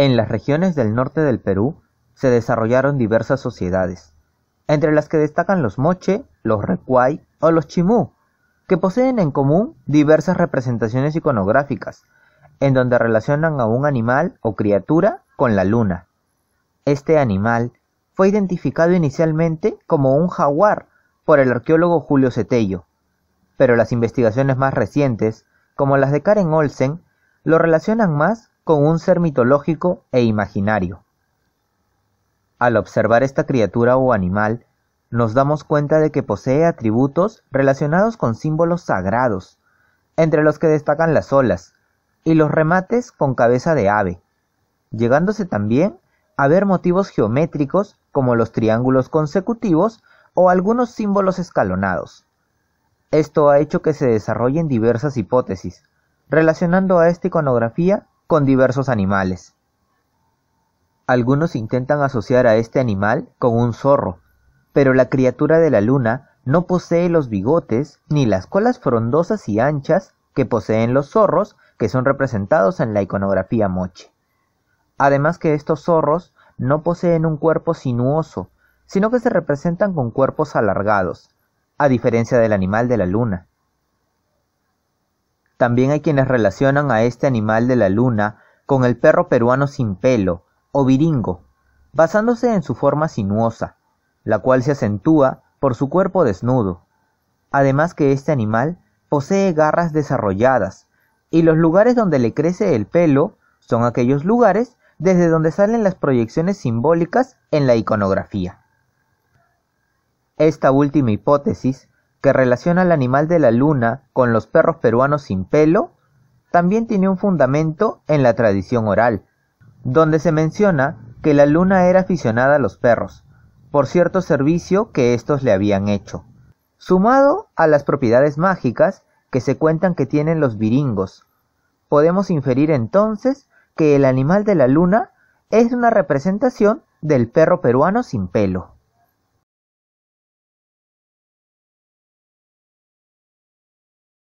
En las regiones del norte del Perú se desarrollaron diversas sociedades, entre las que destacan los moche, los recuay o los chimú, que poseen en común diversas representaciones iconográficas, en donde relacionan a un animal o criatura con la luna. Este animal fue identificado inicialmente como un jaguar por el arqueólogo Julio Cetello, pero las investigaciones más recientes, como las de Karen Olsen, lo relacionan más con un ser mitológico e imaginario. Al observar esta criatura o animal, nos damos cuenta de que posee atributos relacionados con símbolos sagrados, entre los que destacan las olas, y los remates con cabeza de ave, llegándose también a ver motivos geométricos como los triángulos consecutivos o algunos símbolos escalonados. Esto ha hecho que se desarrollen diversas hipótesis, relacionando a esta iconografía con diversos animales. Algunos intentan asociar a este animal con un zorro, pero la criatura de la luna no posee los bigotes ni las colas frondosas y anchas que poseen los zorros que son representados en la iconografía moche. Además que estos zorros no poseen un cuerpo sinuoso, sino que se representan con cuerpos alargados, a diferencia del animal de la luna. También hay quienes relacionan a este animal de la luna con el perro peruano sin pelo, o viringo, basándose en su forma sinuosa, la cual se acentúa por su cuerpo desnudo. Además que este animal posee garras desarrolladas, y los lugares donde le crece el pelo son aquellos lugares desde donde salen las proyecciones simbólicas en la iconografía. Esta última hipótesis, que relaciona al animal de la luna con los perros peruanos sin pelo, también tiene un fundamento en la tradición oral, donde se menciona que la luna era aficionada a los perros, por cierto servicio que éstos le habían hecho, sumado a las propiedades mágicas que se cuentan que tienen los viringos. Podemos inferir entonces que el animal de la luna es una representación del perro peruano sin pelo.